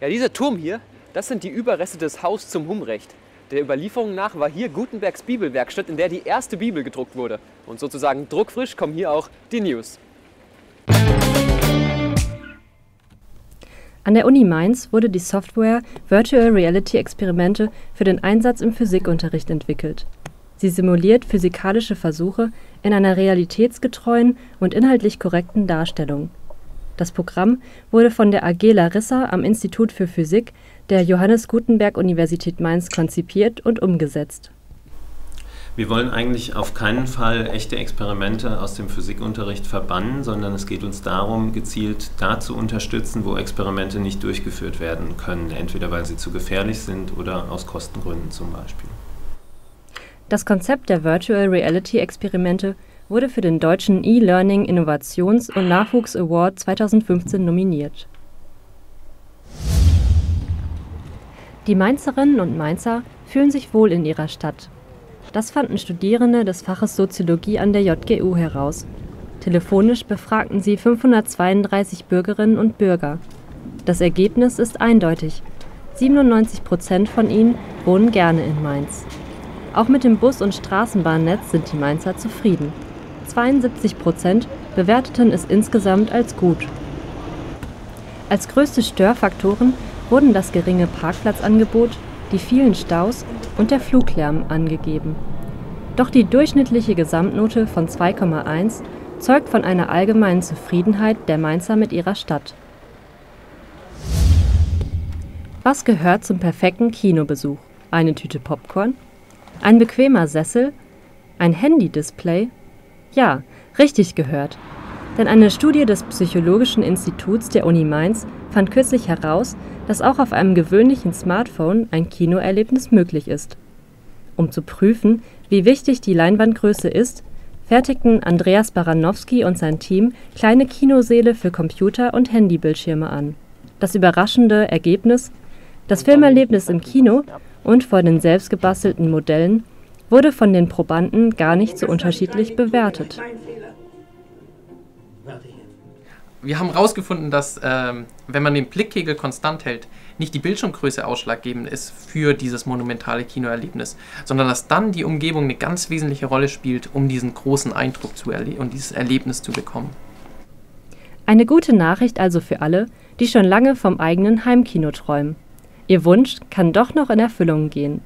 Ja, dieser Turm hier, das sind die Überreste des Haus zum Humrecht. Der Überlieferung nach war hier Gutenbergs Bibelwerkstatt, in der die erste Bibel gedruckt wurde. Und sozusagen druckfrisch kommen hier auch die News. An der Uni Mainz wurde die Software Virtual Reality Experimente für den Einsatz im Physikunterricht entwickelt. Sie simuliert physikalische Versuche in einer realitätsgetreuen und inhaltlich korrekten Darstellung. Das Programm wurde von der AG Larissa am Institut für Physik der Johannes Gutenberg Universität Mainz konzipiert und umgesetzt wir wollen eigentlich auf keinen Fall echte Experimente aus dem Physikunterricht verbannen, sondern es geht uns darum, gezielt da zu unterstützen, wo Experimente nicht durchgeführt werden können, entweder weil sie zu gefährlich sind oder aus Kostengründen zum Beispiel. Das Konzept der Virtual Reality Experimente wurde für den deutschen E-Learning Innovations- und Nachwuchs Award 2015 nominiert. Die Mainzerinnen und Mainzer fühlen sich wohl in ihrer Stadt das fanden Studierende des Faches Soziologie an der JGU heraus. Telefonisch befragten sie 532 Bürgerinnen und Bürger. Das Ergebnis ist eindeutig: 97 Prozent von ihnen wohnen gerne in Mainz. Auch mit dem Bus und Straßenbahnnetz sind die Mainzer zufrieden. 72 Prozent bewerteten es insgesamt als gut. Als größte Störfaktoren wurden das geringe Parkplatzangebot, die vielen Staus und der Fluglärm angegeben. Doch die durchschnittliche Gesamtnote von 2,1 zeugt von einer allgemeinen Zufriedenheit der Mainzer mit ihrer Stadt. Was gehört zum perfekten Kinobesuch? Eine Tüte Popcorn? Ein bequemer Sessel? Ein Handy-Display? Ja, richtig gehört. Denn eine Studie des Psychologischen Instituts der Uni Mainz fand kürzlich heraus, dass auch auf einem gewöhnlichen Smartphone ein Kinoerlebnis möglich ist. Um zu prüfen, wie wichtig die Leinwandgröße ist, fertigten Andreas Baranowski und sein Team kleine Kinosäle für Computer und Handybildschirme an. Das überraschende Ergebnis: Das Filmerlebnis im Kino und vor den selbstgebastelten Modellen wurde von den Probanden gar nicht so unterschiedlich bewertet wir haben herausgefunden, dass ähm, wenn man den Blickkegel konstant hält, nicht die Bildschirmgröße ausschlaggebend ist für dieses monumentale Kinoerlebnis, sondern dass dann die Umgebung eine ganz wesentliche Rolle spielt, um diesen großen Eindruck zu erleben und dieses Erlebnis zu bekommen. Eine gute Nachricht also für alle, die schon lange vom eigenen Heimkino träumen. Ihr Wunsch kann doch noch in Erfüllung gehen.